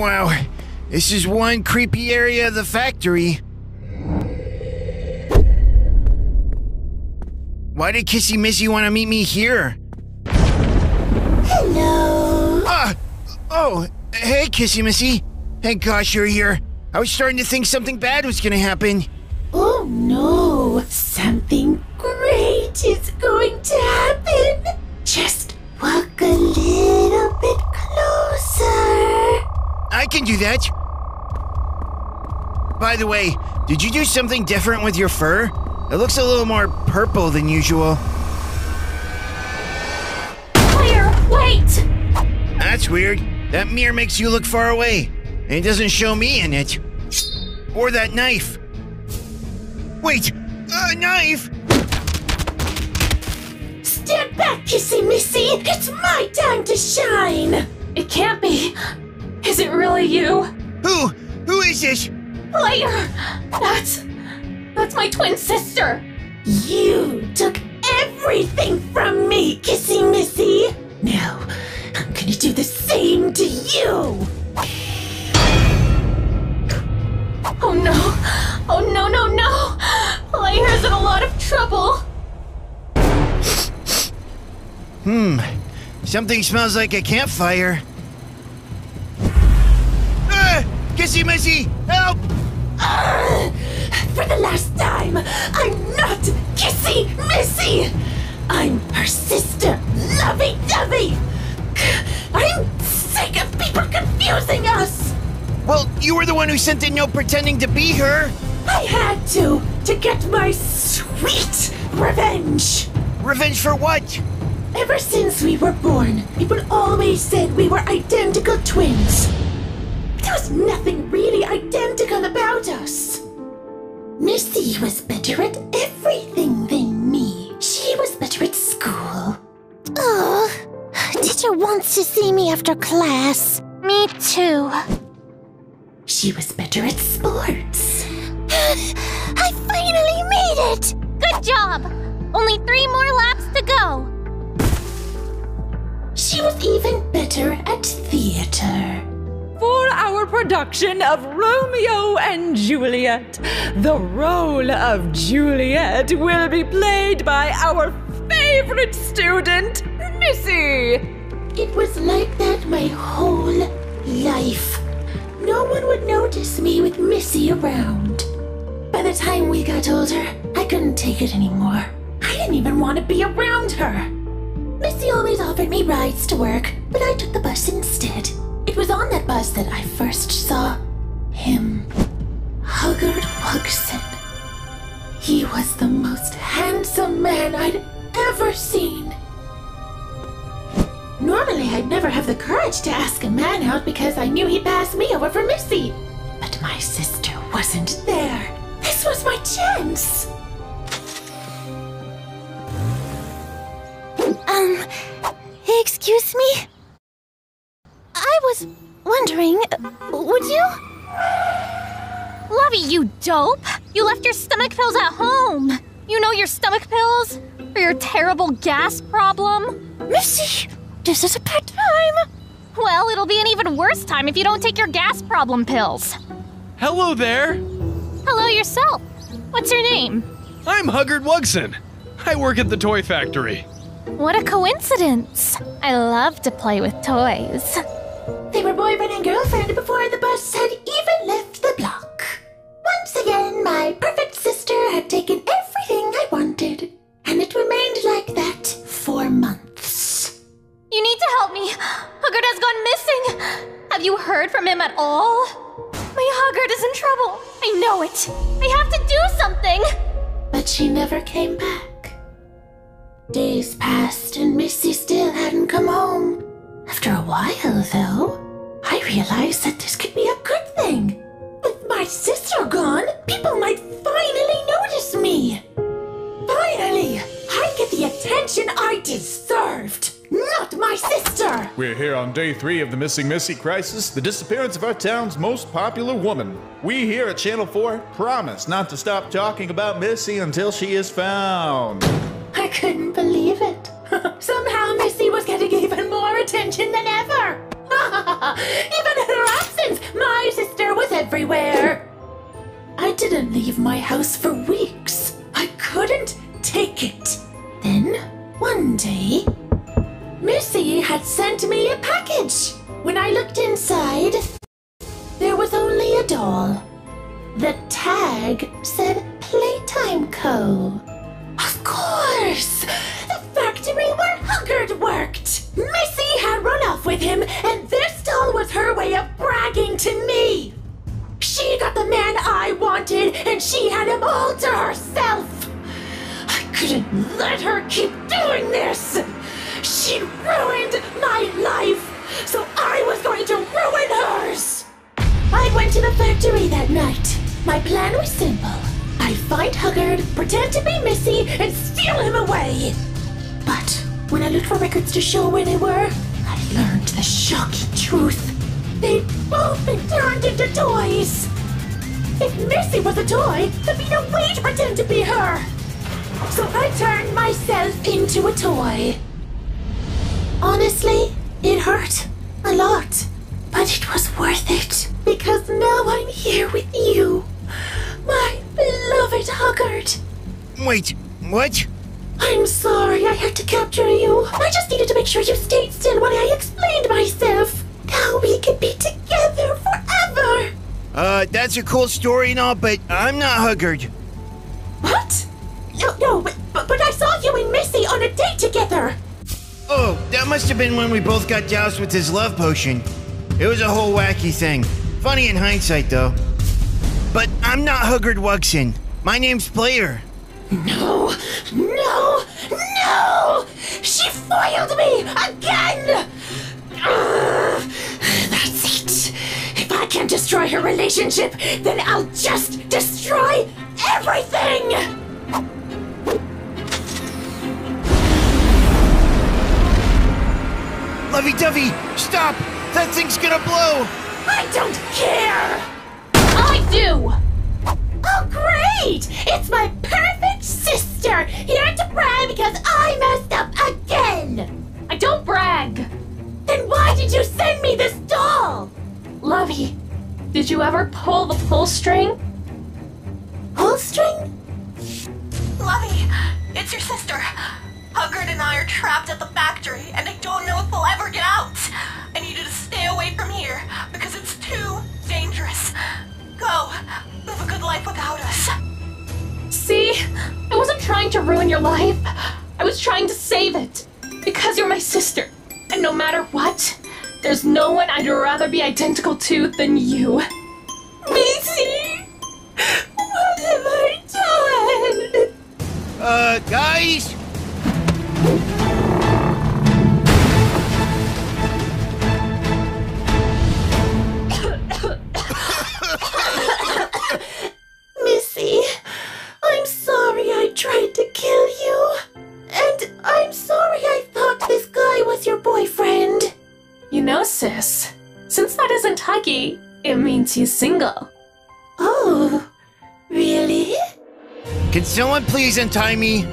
Wow, this is one creepy area of the factory. Why did Kissy Missy want to meet me here? Hello. Ah! Oh, hey, Kissy Missy. Thank gosh you're here. I was starting to think something bad was gonna happen. Oh no, something great is going to happen. Just walk a little. I can do that. By the way, did you do something different with your fur? It looks a little more purple than usual. Claire, wait! That's weird. That mirror makes you look far away, and it doesn't show me in it. Or that knife. Wait, a knife? Stand back, Kissy Missy. It's my time to shine. It can't be. Is it really you? Who? Who is this? Claire, That's. That's my twin sister! you took everything from me, Kissy Missy. Now, I'm gonna do the same to you. Oh no! Oh no, no, no! Claire's in a lot of trouble! Hmm. Something smells like a campfire. Kissy Missy, help! For the last time, I'm not Kissy Missy. I'm her sister, Lovey Dovey. I'm sick of people confusing us. Well, you were the one who sent in note pretending to be her. I had to to get my sweet revenge. Revenge for what? Ever since we were born, people always said we were identical twins. There was nothing really identical about us. Missy was better at everything than me. She was better at school. Oh, teacher wants to see me after class. Me too. She was better at sports. I finally made it! Good job! Only three more laps to go. She was even better at theater. For our production of Romeo and Juliet, the role of Juliet will be played by our favorite student, Missy. It was like that my whole life. No one would notice me with Missy around. By the time we got older, I couldn't take it anymore. I didn't even want to be around her. Missy always offered me rides to work, but I took the bus instead. It was on that bus that I first saw him. Huggard Wugson. He was the most handsome man I'd ever seen. Normally, I'd never have the courage to ask a man out because I knew he'd pass me over for Missy. But my sister wasn't there. This was my chance. Um, excuse me? I was wondering, would you? Lovey, you dope! You left your stomach pills at home! You know your stomach pills? For your terrible gas problem? Missy, this is a bad time! Well, it'll be an even worse time if you don't take your gas problem pills. Hello there! Hello yourself. What's your name? I'm Huggard Wugson. I work at the toy factory. What a coincidence. I love to play with toys. And girlfriend before the bus had even left the block. Once again, my perfect sister had taken everything I wanted, and it remained like that for months. You need to help me. Huggard has gone missing. Have you heard from him at all? My Huggard is in trouble. I know it. I have to do something. But she never came back. Days passed, and Missy still hadn't come home. After a while, though, I realized that this could be a good thing. With my sister gone, people might finally notice me. Finally, I get the attention I deserved, not my sister. We're here on day three of the Missing Missy crisis, the disappearance of our town's most popular woman. We here at Channel 4 promise not to stop talking about Missy until she is found. I couldn't believe it. Somehow Missy was getting even more attention than ever. even in her absence, my sister was everywhere. I didn't leave my house for weeks. I couldn't take it. Then, one day, Missy had sent me a package. When I looked inside, there was only a doll. The tag said Playtime Co. Of course! The factory where Huggard worked! Missy had run off with him, let her keep doing this! She ruined my life, so I was going to ruin hers! I went to the factory that night. My plan was simple. I'd find Huggard, pretend to be Missy, and steal him away. But when I looked for records to show where they were, I learned the shocking truth. They'd both been turned into toys. If Missy was a toy, there'd be no way to pretend to be her. So I turned myself into a toy. Honestly, it hurt a lot. But it was worth it because now I'm here with you, my beloved Huggard. Wait, what? I'm sorry I had to capture you. I just needed to make sure you stayed still while I explained myself. Now we can be together forever. Uh, that's a cool story and all, but I'm not Huggard. No, no, but, but, but I saw you and Missy on a date together. Oh, that must have been when we both got doused with his love potion. It was a whole wacky thing. Funny in hindsight, though. But I'm not Huggard Wugson. My name's Player. No, no, no! She foiled me again! Ugh, that's it. If I can't destroy her relationship, then I'll just destroy everything! Lovey Dovey, stop! That thing's gonna blow! I don't care! I do! Oh, great! It's my perfect sister here to brag because I messed up again! I don't brag! Then why did you send me this doll? Lovey, did you ever pull the pull string? Pull string? Lovey, it's your sister. Huggard and I are trapped at the trying to ruin your life. I was trying to save it. Because you're my sister. And no matter what, there's no one I'd rather be identical to than you. Missy! What have I done? Uh, guys? Sis, since that isn't Huggy, it means he's single. Oh, really? Can someone please untie me?